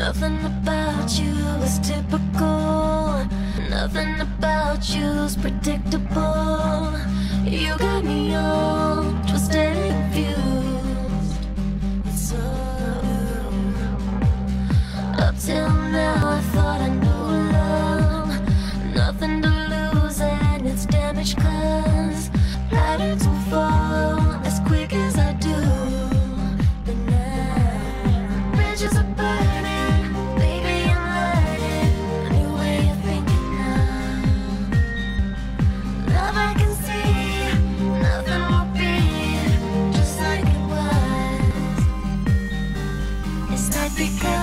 Nothing about you is typical. Nothing about you you's predictable. You got me all twisted and confused. It's so Up till now, I thought I knew love. Nothing to lose, and it's damaged because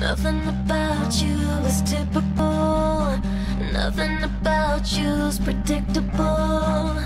Nothing about you is typical. Nothing about predictable. You got me.